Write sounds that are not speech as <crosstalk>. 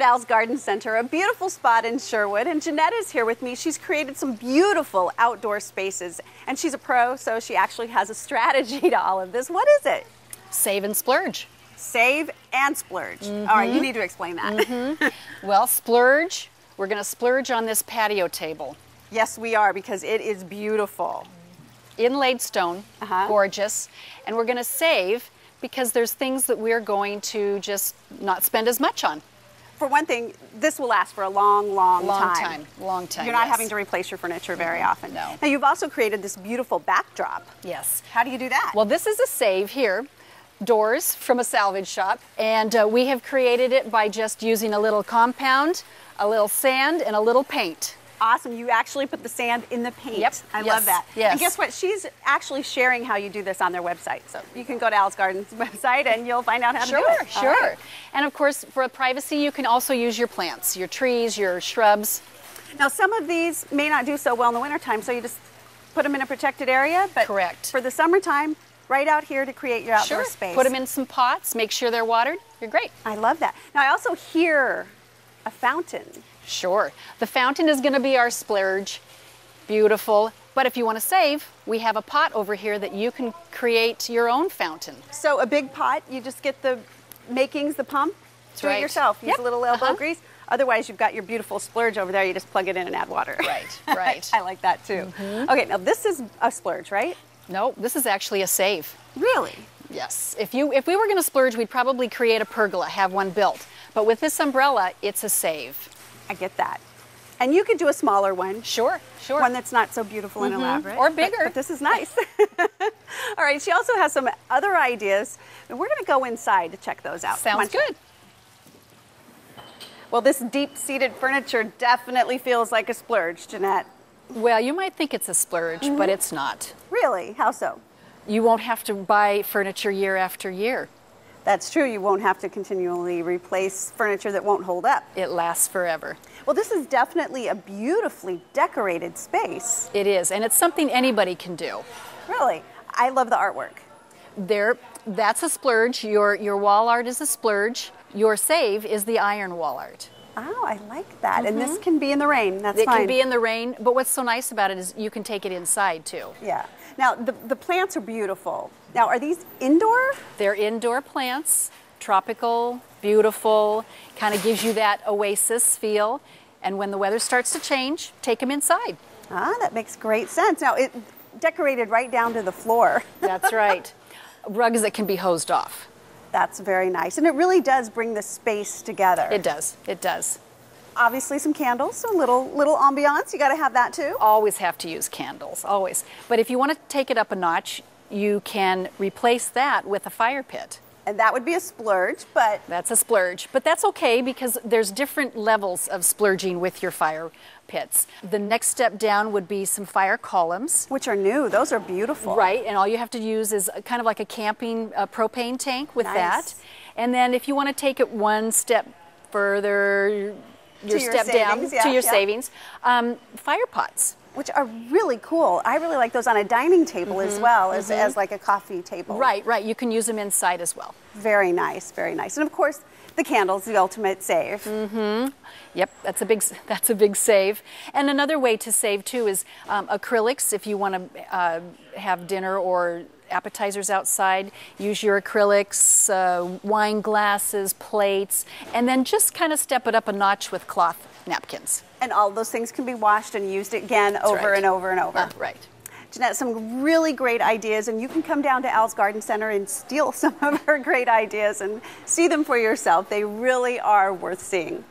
Al's Garden Center, a beautiful spot in Sherwood, and Jeanette is here with me. She's created some beautiful outdoor spaces, and she's a pro, so she actually has a strategy <laughs> to all of this. What is it? Save and splurge. Save and splurge. Mm -hmm. All right, you need to explain that. Mm -hmm. <laughs> well, splurge, we're going to splurge on this patio table. Yes, we are, because it is beautiful. Inlaid stone, uh -huh. gorgeous, and we're going to save because there's things that we're going to just not spend as much on for one thing, this will last for a long, long, long time. time. Long time. You're not yes. having to replace your furniture very mm -hmm. often. No. Now you've also created this beautiful backdrop. Yes. How do you do that? Well, this is a save here. Doors from a salvage shop, and uh, we have created it by just using a little compound, a little sand, and a little paint awesome. You actually put the sand in the paint. Yep. I yes. love that. Yes. And guess what? She's actually sharing how you do this on their website. So you can go to Al's Garden's <laughs> website and you'll find out how sure, to do it. Sure, sure. Right. And of course, for privacy, you can also use your plants, your trees, your shrubs. Now, some of these may not do so well in the wintertime, so you just put them in a protected area. But Correct. for the summertime, right out here to create your outdoor sure. space. Put them in some pots, make sure they're watered. You're great. I love that. Now, I also hear a fountain. Sure. The fountain is going to be our splurge. Beautiful. But if you want to save, we have a pot over here that you can create your own fountain. So a big pot, you just get the makings, the pump, That's do right. it yourself. Use yep. a little elbow uh -huh. grease. Otherwise, you've got your beautiful splurge over there. You just plug it in and add water. Right, <laughs> right. I like that too. Mm -hmm. Okay, now this is a splurge, right? No, this is actually a save. Really? Yes. If you if we were going to splurge, we'd probably create a pergola, have one built. But with this umbrella, it's a save. I get that. And you could do a smaller one. Sure, sure. One that's not so beautiful mm -hmm. and mm-hmm. elaborate. Or bigger. But, but this is nice. <laughs> All right, she also has some other ideas. And we're going to go inside to check those out. Sounds good. Well, this deep-seated furniture definitely feels like a splurge, Jeanette. Well, you might think it's a splurge, mm -hmm. but Mm-hmm. it's not. Really? How so? You won't have to buy furniture year after year. That's true. You won't have to continually replace furniture that won't hold up. It lasts forever. Well, this is definitely a beautifully decorated space. It is, and it's something anybody can do. Really? I love the artwork. There, that's a splurge. Your, your wall art is a splurge. Your save is the iron wall art. Oh, I like that. Mm -hmm. And this mm-hmm. can be in the rain. That's it fine. It can be in the rain, but what's so nice about it is you can take it inside too. Yeah. Now, the, the plants are beautiful. Now, are these indoor? They're indoor plants, tropical, beautiful, kind of gives you that oasis feel. And when the weather starts to change, take them inside. Ah, that makes great sense. Now, it decorated right down to the floor. That's right. <laughs> Rugs that can be hosed off. That's very nice. And it really does bring the space together. It does. It does. Obviously some candles, so a little little ambiance. You got to have that too. Always have to use candles, always. But if you want to take it up a notch, you can replace that with a fire pit. And that would be a splurge, but... That's a splurge, but that's okay because there's different levels of splurging with your fire pits. The next step down would be some fire columns. Which are new, those are beautiful. Right, and all you have to use is kind of like a camping uh, propane tank with nice. that. And then if you want to take it one step further, your to step your down yeah, to your yeah. savings, um, fire pots which are really cool. I really like those on a dining table mm -hmm, as mm-hmm, well as, mm -hmm. as like a coffee table. Right, right. You can use them inside as well. Very nice, very nice. And of course, the candles, the ultimate save. Mm-hmm. Yep, that's a big <laughs> that's a big save. And another way to save too is um, acrylics. If you want to uh, have dinner or appetizers outside, use your acrylics, uh, wine glasses, plates, and then just kind of step it up a notch with cloth napkins. And all those things can be washed and used again That's over right. and over and over. Uh, right. Jeanette, some really great ideas, and you can come down to Al's Garden Center and steal <laughs> some of her great ideas and see them for yourself. They really are worth seeing.